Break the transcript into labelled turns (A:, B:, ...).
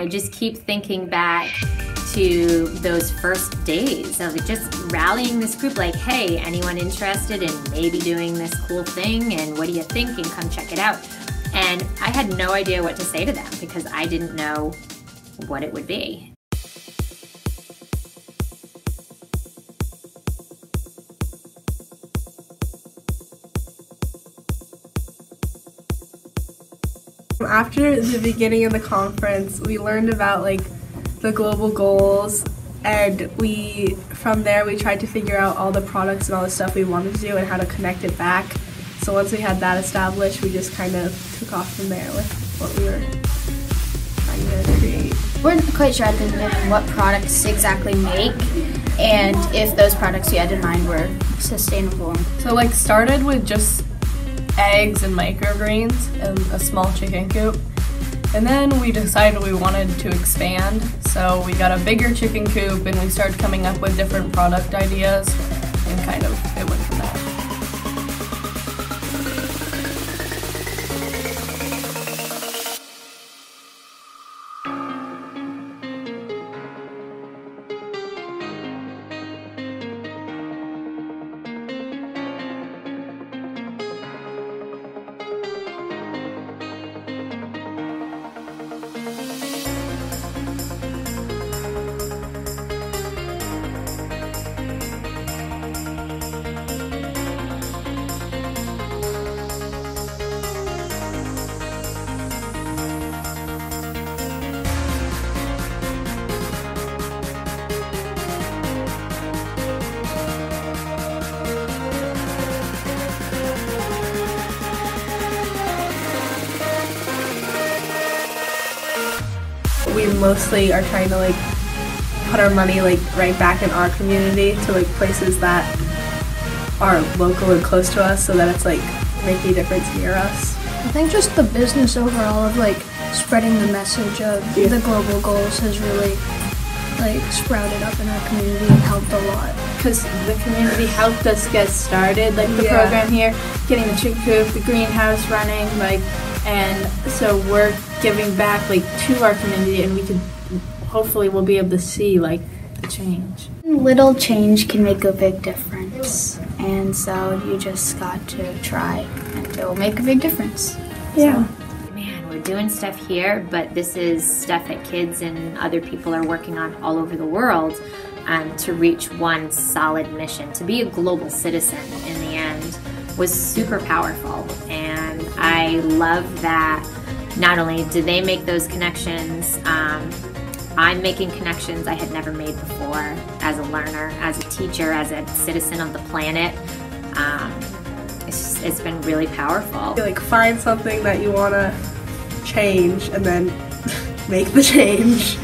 A: I just keep thinking back to those first days of just rallying this group like, hey, anyone interested in maybe doing this cool thing? And what do you think? And come check it out. And I had no idea what to say to them because I didn't know what it would be.
B: After the beginning of the conference, we learned about like the global goals and we from there we tried to figure out all the products and all the stuff we wanted to do and how to connect it back. So once we had that established, we just kind of took off from there with what we were trying to create.
C: We're not quite sure at the minute what products to exactly make and if those products we had in mind were sustainable.
D: So like started with just eggs and microgreens and a small chicken coop. And then we decided we wanted to expand, so we got a bigger chicken coop and we started coming up with different product ideas and kind of it went from there.
B: We mostly are trying to like put our money like right back in our community to like places that are local and close to us so that it's like making a difference near us.
E: I think just the business overall of like spreading the message of
B: Yeah.
E: the global goals has really like sprouted up in our community and helped a lot.
F: because the community helped us get started, like the
B: Yeah.
F: program here, getting the chicken coop, the greenhouse running, like, and so we're giving back like to our community, and we can hopefully we'll be able to see like the change.
C: Little change can make a big difference, and so you just got to try, and it will make a big difference.
B: Yeah.
A: Man, we're doing stuff here, but this is stuff that kids and other people are working on all over the world um, to reach one solid mission. To be a global citizen in the end was super powerful. And I love that not only did they make those connections, um, I'm making connections I had never made before as a learner, as a teacher, as a citizen of the planet. Um, it's, it's been really powerful.
B: You, like find something that you want to change and then make the change.